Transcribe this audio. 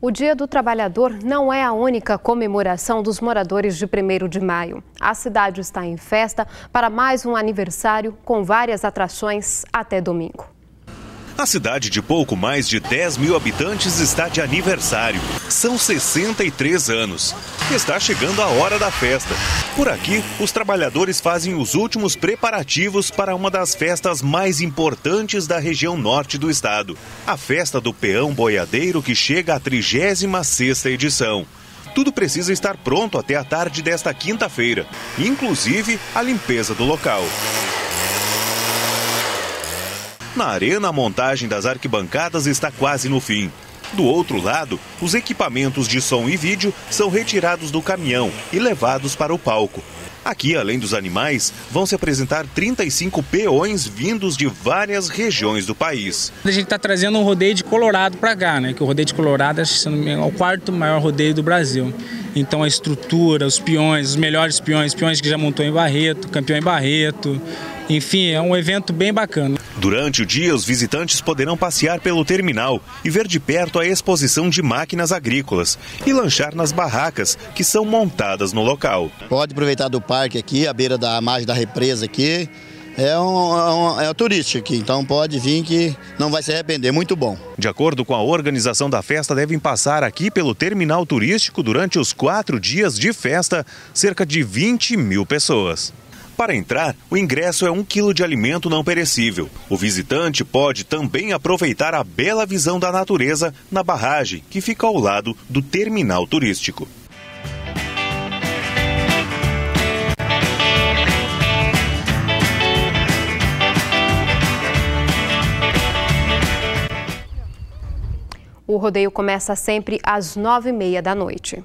O Dia do Trabalhador não é a única comemoração dos moradores de 1 de maio. A cidade está em festa para mais um aniversário com várias atrações até domingo. A cidade de pouco mais de 10 mil habitantes está de aniversário. São 63 anos. Está chegando a hora da festa. Por aqui, os trabalhadores fazem os últimos preparativos para uma das festas mais importantes da região norte do estado. A festa do peão boiadeiro que chega à 36ª edição. Tudo precisa estar pronto até a tarde desta quinta-feira, inclusive a limpeza do local. Na arena, a montagem das arquibancadas está quase no fim. Do outro lado, os equipamentos de som e vídeo são retirados do caminhão e levados para o palco. Aqui, além dos animais, vão se apresentar 35 peões vindos de várias regiões do país. A gente está trazendo um rodeio de Colorado para cá, né? Que o rodeio de Colorado é o quarto maior rodeio do Brasil. Então a estrutura, os peões, os melhores peões, peões que já montou em Barreto, campeão em Barreto, enfim, é um evento bem bacana. Durante o dia, os visitantes poderão passear pelo terminal e ver de perto a exposição de máquinas agrícolas e lanchar nas barracas que são montadas no local. Pode aproveitar do parque aqui, à beira da margem da represa aqui. É um, é um, é um turístico aqui, então pode vir que não vai se arrepender, muito bom. De acordo com a organização da festa, devem passar aqui pelo terminal turístico durante os quatro dias de festa cerca de 20 mil pessoas. Para entrar, o ingresso é um quilo de alimento não perecível. O visitante pode também aproveitar a bela visão da natureza na barragem, que fica ao lado do terminal turístico. O rodeio começa sempre às nove e meia da noite.